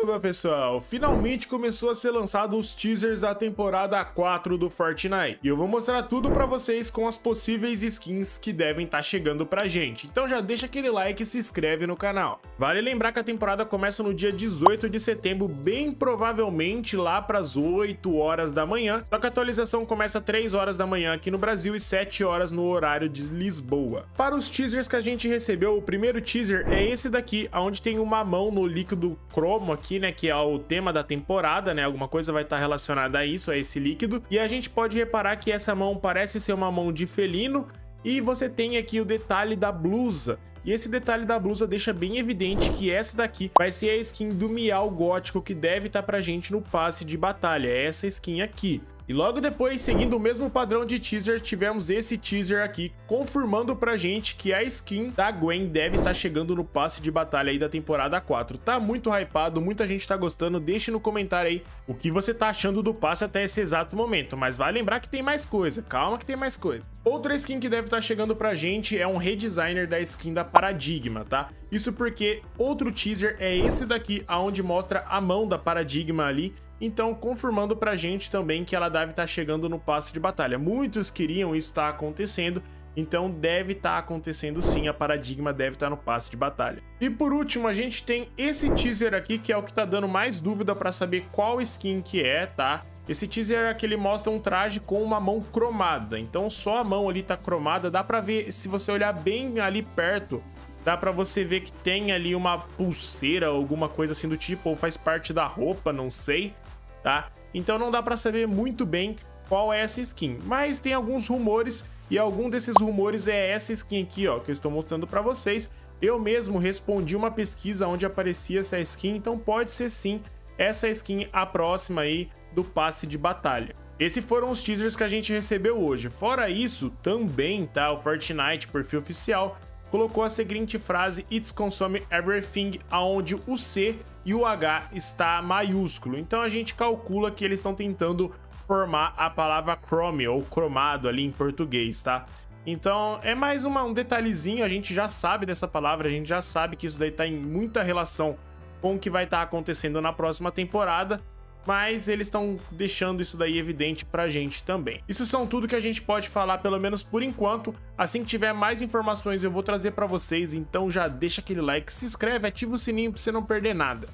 Caramba, pessoal! Finalmente começou a ser lançado os teasers da temporada 4 do Fortnite. E eu vou mostrar tudo pra vocês com as possíveis skins que devem estar tá chegando pra gente. Então já deixa aquele like e se inscreve no canal. Vale lembrar que a temporada começa no dia 18 de setembro, bem provavelmente lá pras 8 horas da manhã. Só que a atualização começa 3 horas da manhã aqui no Brasil e 7 horas no horário de Lisboa. Para os teasers que a gente recebeu, o primeiro teaser é esse daqui, onde tem uma mão no líquido cromo aqui, né, que é o tema da temporada, né, alguma coisa vai estar relacionada a isso, a esse líquido, e a gente pode reparar que essa mão parece ser uma mão de felino, e você tem aqui o detalhe da blusa, e esse detalhe da blusa deixa bem evidente que essa daqui vai ser a skin do Miau Gótico que deve estar pra gente no passe de batalha, é essa skin aqui. E logo depois, seguindo o mesmo padrão de teaser, tivemos esse teaser aqui, confirmando pra gente que a skin da Gwen deve estar chegando no passe de batalha aí da temporada 4. Tá muito hypado, muita gente tá gostando, deixe no comentário aí o que você tá achando do passe até esse exato momento, mas vai lembrar que tem mais coisa, calma que tem mais coisa. Outra skin que deve estar chegando pra gente é um redesigner da skin da Paradigma, tá? Isso porque outro teaser é esse daqui, aonde mostra a mão da Paradigma ali, então confirmando pra gente também que ela deve estar chegando no passe de batalha. Muitos queriam isso estar acontecendo, então deve estar acontecendo sim, a Paradigma deve estar no passe de batalha. E por último, a gente tem esse teaser aqui, que é o que tá dando mais dúvida para saber qual skin que é, tá? Esse teaser aqui ele mostra um traje com uma mão cromada, então só a mão ali tá cromada, dá pra ver, se você olhar bem ali perto, dá pra você ver que tem ali uma pulseira, alguma coisa assim do tipo, ou faz parte da roupa, não sei tá? Então não dá para saber muito bem qual é essa skin, mas tem alguns rumores e algum desses rumores é essa skin aqui, ó, que eu estou mostrando para vocês. Eu mesmo respondi uma pesquisa onde aparecia essa skin, então pode ser sim essa skin a próxima aí do passe de batalha. Esses foram os teasers que a gente recebeu hoje. Fora isso, também tá o Fortnite perfil oficial colocou a seguinte frase It's consome everything, aonde o C e o H está maiúsculo. Então a gente calcula que eles estão tentando formar a palavra chrome ou cromado ali em português, tá? Então é mais uma, um detalhezinho, a gente já sabe dessa palavra, a gente já sabe que isso daí tá em muita relação com o que vai estar tá acontecendo na próxima temporada mas eles estão deixando isso daí evidente pra gente também. Isso são tudo que a gente pode falar, pelo menos por enquanto. Assim que tiver mais informações eu vou trazer para vocês, então já deixa aquele like, se inscreve, ativa o sininho pra você não perder nada.